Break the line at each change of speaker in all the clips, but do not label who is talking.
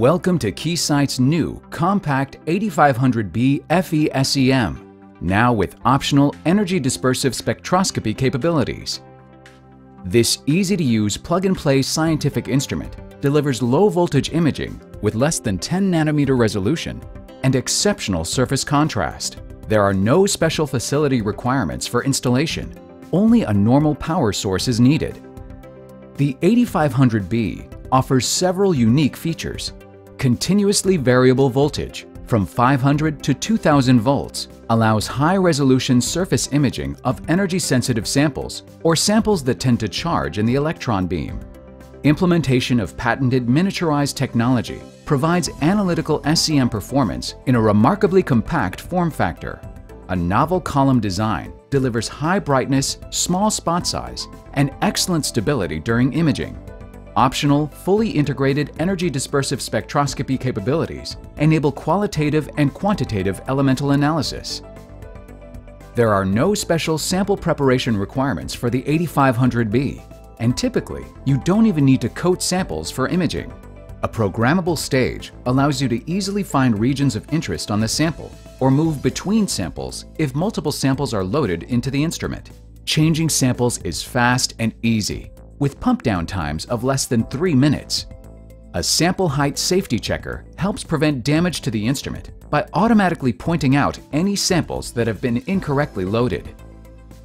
Welcome to Keysight's new compact 8500B FESEM, now with optional energy dispersive spectroscopy capabilities. This easy-to-use plug-and-play scientific instrument delivers low-voltage imaging with less than 10 nanometer resolution and exceptional surface contrast. There are no special facility requirements for installation. Only a normal power source is needed. The 8500B offers several unique features. Continuously variable voltage from 500 to 2000 volts allows high-resolution surface imaging of energy-sensitive samples or samples that tend to charge in the electron beam. Implementation of patented miniaturized technology provides analytical SEM performance in a remarkably compact form factor. A novel column design delivers high brightness, small spot size, and excellent stability during imaging. Optional, fully integrated energy dispersive spectroscopy capabilities enable qualitative and quantitative elemental analysis. There are no special sample preparation requirements for the 8500B, and typically, you don't even need to coat samples for imaging. A programmable stage allows you to easily find regions of interest on the sample or move between samples if multiple samples are loaded into the instrument. Changing samples is fast and easy, with pump down times of less than 3 minutes. A sample height safety checker helps prevent damage to the instrument by automatically pointing out any samples that have been incorrectly loaded.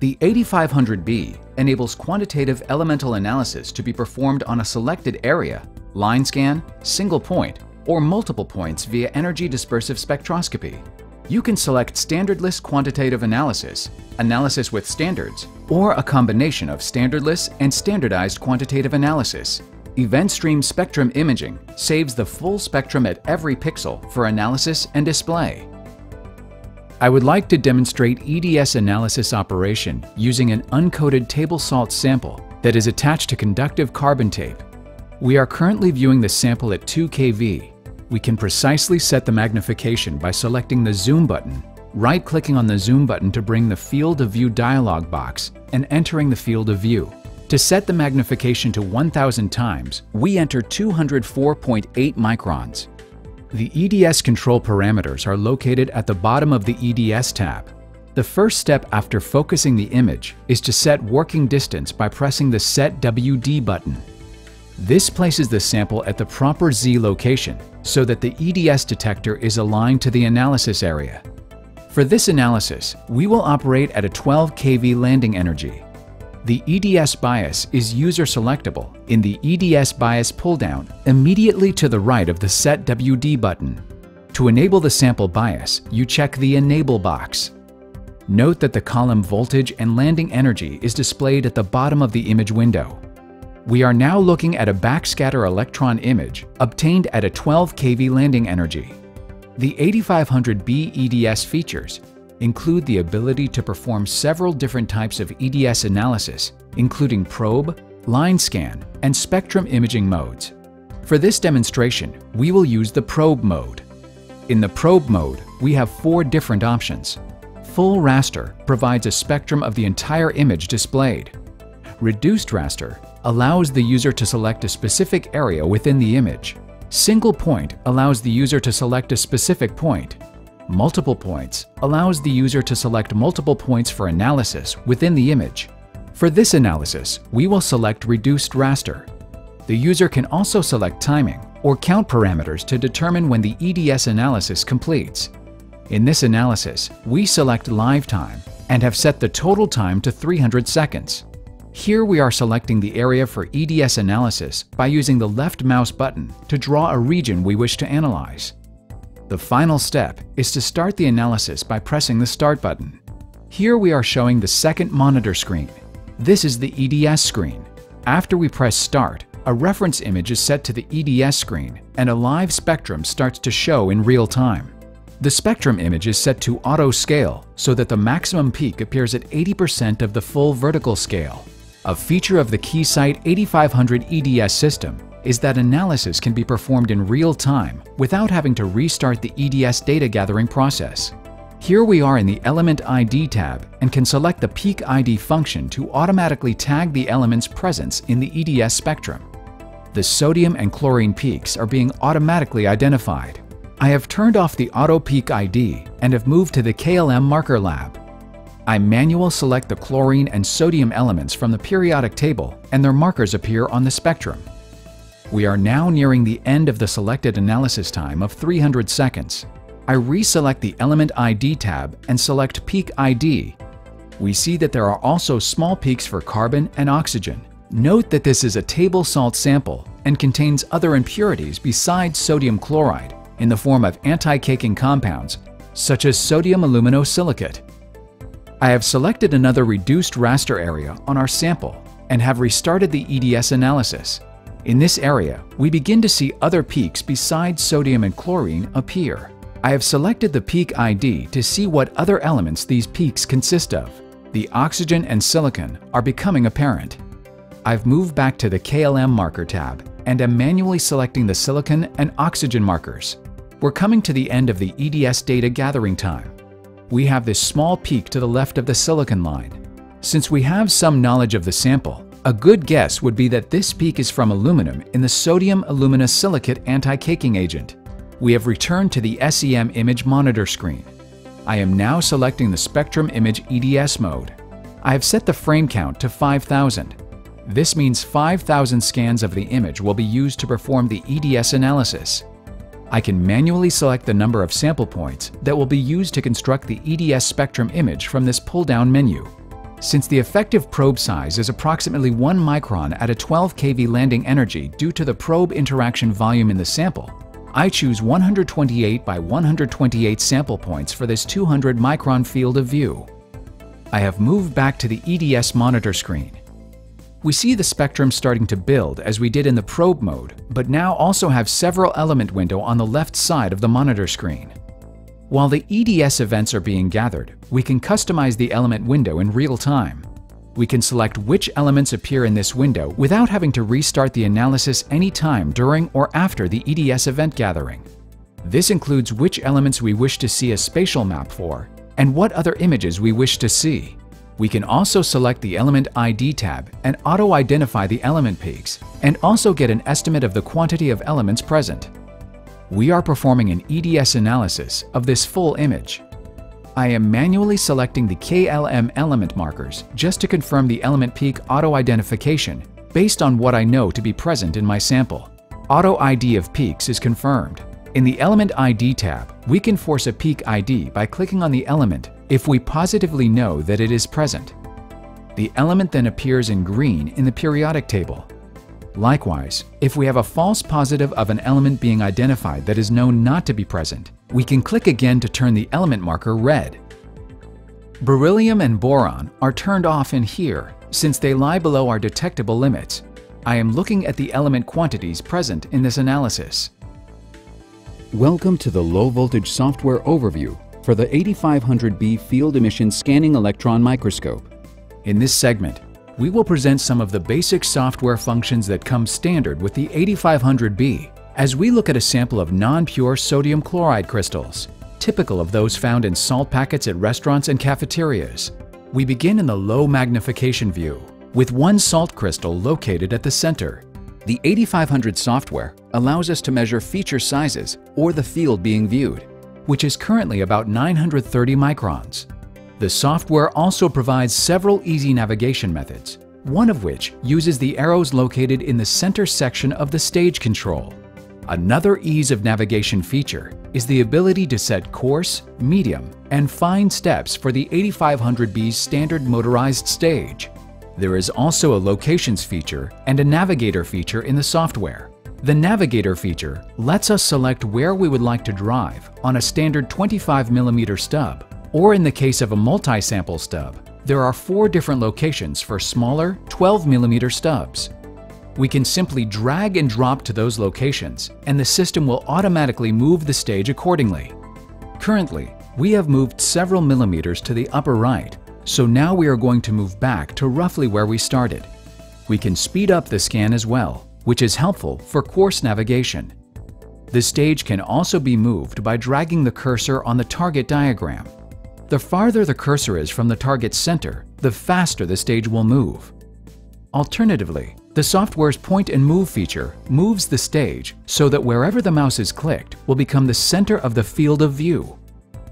The 8500B enables quantitative elemental analysis to be performed on a selected area, line scan, single point, or multiple points via energy dispersive spectroscopy. You can select standardless quantitative analysis, analysis with standards, or a combination of standardless and standardized quantitative analysis. Event Stream Spectrum Imaging saves the full spectrum at every pixel for analysis and display. I would like to demonstrate EDS analysis operation using an uncoated table salt sample that is attached to conductive carbon tape. We are currently viewing the sample at 2 kV we can precisely set the magnification by selecting the Zoom button, right-clicking on the Zoom button to bring the Field of View dialog box, and entering the field of view. To set the magnification to 1000 times, we enter 204.8 microns. The EDS control parameters are located at the bottom of the EDS tab. The first step after focusing the image is to set working distance by pressing the Set WD button. This places the sample at the proper Z location so that the EDS detector is aligned to the analysis area. For this analysis, we will operate at a 12 kV landing energy. The EDS bias is user selectable in the EDS bias pull-down immediately to the right of the Set WD button. To enable the sample bias, you check the Enable box. Note that the column voltage and landing energy is displayed at the bottom of the image window. We are now looking at a backscatter electron image obtained at a 12 kV landing energy. The 8500B EDS features include the ability to perform several different types of EDS analysis, including probe, line scan, and spectrum imaging modes. For this demonstration, we will use the probe mode. In the probe mode, we have four different options. Full raster provides a spectrum of the entire image displayed. Reduced raster allows the user to select a specific area within the image. Single point allows the user to select a specific point. Multiple points allows the user to select multiple points for analysis within the image. For this analysis, we will select Reduced Raster. The user can also select timing or count parameters to determine when the EDS analysis completes. In this analysis, we select Live Time and have set the total time to 300 seconds. Here we are selecting the area for EDS analysis by using the left mouse button to draw a region we wish to analyze. The final step is to start the analysis by pressing the Start button. Here we are showing the second monitor screen. This is the EDS screen. After we press Start, a reference image is set to the EDS screen and a live spectrum starts to show in real time. The spectrum image is set to auto scale so that the maximum peak appears at 80% of the full vertical scale. A feature of the Keysight 8500 EDS system is that analysis can be performed in real time without having to restart the EDS data gathering process. Here we are in the Element ID tab and can select the Peak ID function to automatically tag the element's presence in the EDS spectrum. The sodium and chlorine peaks are being automatically identified. I have turned off the Auto Peak ID and have moved to the KLM Marker Lab. I manual select the chlorine and sodium elements from the periodic table and their markers appear on the spectrum. We are now nearing the end of the selected analysis time of 300 seconds. I reselect the Element ID tab and select Peak ID. We see that there are also small peaks for carbon and oxygen. Note that this is a table salt sample and contains other impurities besides sodium chloride, in the form of anti-caking compounds, such as sodium aluminosilicate. I have selected another reduced raster area on our sample and have restarted the EDS analysis. In this area, we begin to see other peaks besides sodium and chlorine appear. I have selected the peak ID to see what other elements these peaks consist of. The oxygen and silicon are becoming apparent. I've moved back to the KLM marker tab and am manually selecting the silicon and oxygen markers. We're coming to the end of the EDS data gathering time. We have this small peak to the left of the silicon line. Since we have some knowledge of the sample, a good guess would be that this peak is from aluminum in the sodium alumina silicate anti-caking agent. We have returned to the SEM image monitor screen. I am now selecting the Spectrum Image EDS mode. I have set the frame count to 5,000. This means 5,000 scans of the image will be used to perform the EDS analysis. I can manually select the number of sample points that will be used to construct the EDS spectrum image from this pull-down menu. Since the effective probe size is approximately 1 micron at a 12 kV landing energy due to the probe interaction volume in the sample, I choose 128 by 128 sample points for this 200 micron field of view. I have moved back to the EDS monitor screen we see the spectrum starting to build as we did in the probe mode, but now also have several element window on the left side of the monitor screen. While the EDS events are being gathered, we can customize the element window in real time. We can select which elements appear in this window without having to restart the analysis any time during or after the EDS event gathering. This includes which elements we wish to see a spatial map for and what other images we wish to see. We can also select the Element ID tab and auto-identify the element peaks, and also get an estimate of the quantity of elements present. We are performing an EDS analysis of this full image. I am manually selecting the KLM element markers just to confirm the element peak auto-identification based on what I know to be present in my sample. Auto ID of peaks is confirmed. In the Element ID tab, we can force a peak ID by clicking on the element if we positively know that it is present. The element then appears in green in the periodic table. Likewise, if we have a false positive of an element being identified that is known not to be present, we can click again to turn the element marker red. Beryllium and boron are turned off in here since they lie below our detectable limits. I am looking at the element quantities present in this analysis.
Welcome to the Low Voltage Software Overview for the 8500B Field Emission Scanning Electron Microscope.
In this segment, we will present some of the basic software functions that come standard with the 8500B as we look at a sample of non-pure sodium chloride crystals, typical of those found in salt packets at restaurants and cafeterias. We begin in the low magnification view, with one salt crystal located at the center. The 8500 software allows us to measure feature sizes or the field being viewed, which is currently about 930 microns. The software also provides several easy navigation methods, one of which uses the arrows located in the center section of the stage control. Another ease of navigation feature is the ability to set coarse, medium, and fine steps for the 8500B's standard motorized stage. There is also a locations feature and a navigator feature in the software. The navigator feature lets us select where we would like to drive on a standard 25mm stub, or in the case of a multi-sample stub, there are four different locations for smaller 12mm stubs. We can simply drag and drop to those locations, and the system will automatically move the stage accordingly. Currently, we have moved several millimeters to the upper right, so now we are going to move back to roughly where we started. We can speed up the scan as well, which is helpful for coarse navigation. The stage can also be moved by dragging the cursor on the target diagram. The farther the cursor is from the target center, the faster the stage will move. Alternatively, The software's point and move feature moves the stage so that wherever the mouse is clicked will become the center of the field of view.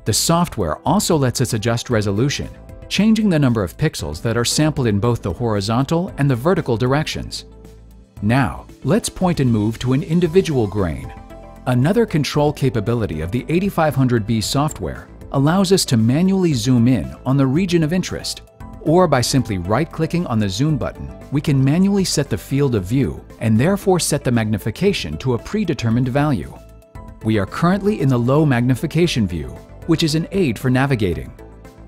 The software also lets us adjust resolution, changing the number of pixels that are sampled in both the horizontal and the vertical directions. Now, let's point and move to an individual grain. Another control capability of the 8500B software allows us to manually zoom in on the region of interest or by simply right-clicking on the zoom button, we can manually set the field of view and therefore set the magnification to a predetermined value. We are currently in the low magnification view, which is an aid for navigating.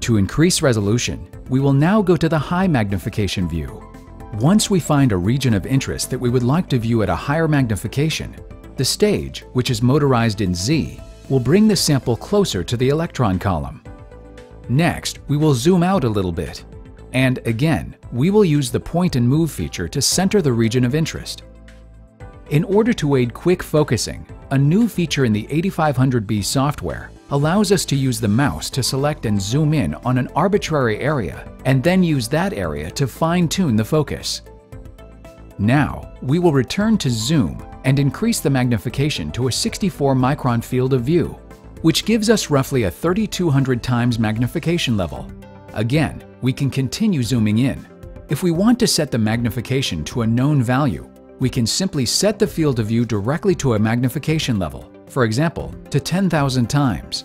To increase resolution, we will now go to the high magnification view. Once we find a region of interest that we would like to view at a higher magnification, the stage, which is motorized in Z, will bring the sample closer to the electron column. Next, we will zoom out a little bit and again, we will use the point and move feature to center the region of interest. In order to aid quick focusing, a new feature in the 8500B software allows us to use the mouse to select and zoom in on an arbitrary area and then use that area to fine-tune the focus. Now, we will return to zoom and increase the magnification to a 64 micron field of view, which gives us roughly a 3200 times magnification level. Again, we can continue zooming in. If we want to set the magnification to a known value, we can simply set the field of view directly to a magnification level, for example, to 10,000 times.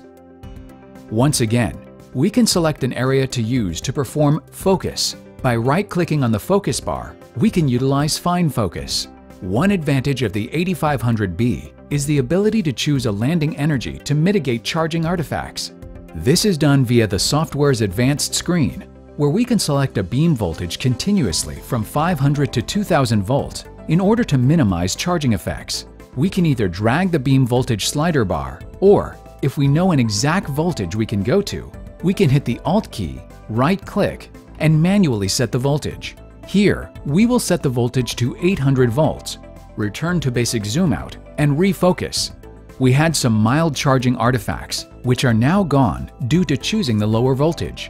Once again, we can select an area to use to perform focus. By right-clicking on the focus bar, we can utilize Fine Focus. One advantage of the 8500B is the ability to choose a landing energy to mitigate charging artifacts. This is done via the software's advanced screen, where we can select a beam voltage continuously from 500 to 2000 volts in order to minimize charging effects. We can either drag the beam voltage slider bar, or if we know an exact voltage we can go to, we can hit the Alt key, right-click, and manually set the voltage. Here, we will set the voltage to 800 volts, return to basic zoom out, and refocus. We had some mild charging artifacts, which are now gone due to choosing the lower voltage.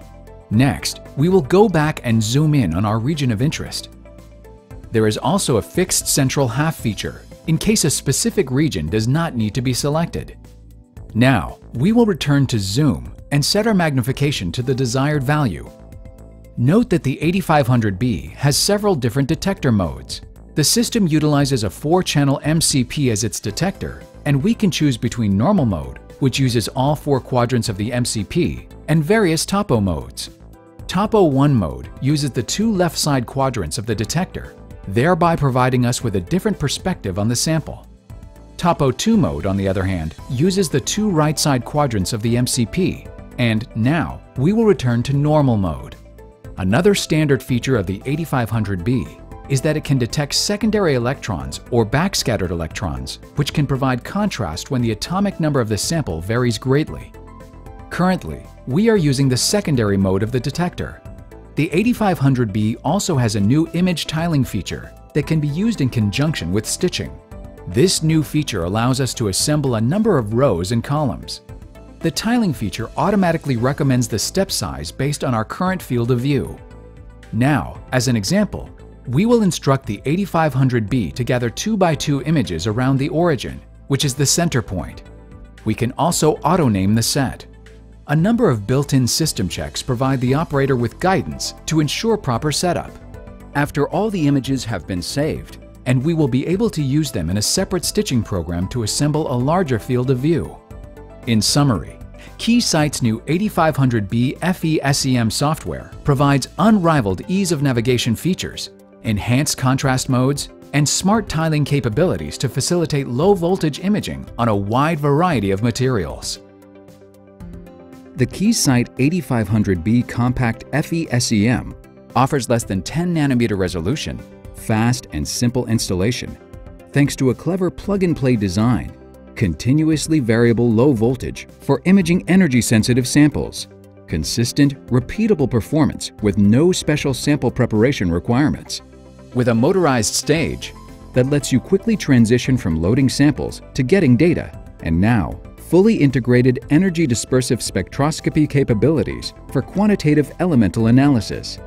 Next, we will go back and zoom in on our region of interest. There is also a fixed central half feature in case a specific region does not need to be selected. Now, we will return to zoom and set our magnification to the desired value. Note that the 8500B has several different detector modes. The system utilizes a 4-channel MCP as its detector, and we can choose between normal mode, which uses all four quadrants of the MCP, and various topo modes. Topo 1 mode uses the two left side quadrants of the detector, thereby providing us with a different perspective on the sample. Topo 2 mode, on the other hand, uses the two right side quadrants of the MCP, and now we will return to normal mode. Another standard feature of the 8500B is that it can detect secondary electrons or backscattered electrons, which can provide contrast when the atomic number of the sample varies greatly. Currently, we are using the secondary mode of the detector. The 8500B also has a new image tiling feature that can be used in conjunction with stitching. This new feature allows us to assemble a number of rows and columns. The tiling feature automatically recommends the step size based on our current field of view. Now, as an example, we will instruct the 8500B to gather 2x2 images around the origin, which is the center point. We can also auto-name the set. A number of built-in system checks provide the operator with guidance to ensure proper setup. After all the images have been saved, and we will be able to use them in a separate stitching program to assemble a larger field of view. In summary, Keysight's new 8500B FE-SEM software provides unrivaled ease of navigation features enhanced contrast modes, and smart tiling capabilities to facilitate low-voltage imaging on a wide variety of materials. The Keysight 8500B Compact FE-SEM offers less than 10 nanometer resolution, fast and simple installation, thanks to a clever plug-and-play design, continuously variable low voltage for imaging energy-sensitive samples, consistent, repeatable performance with no special sample preparation requirements, with a motorized stage that lets you quickly transition from loading samples to getting data, and now fully integrated energy dispersive spectroscopy capabilities for quantitative elemental analysis.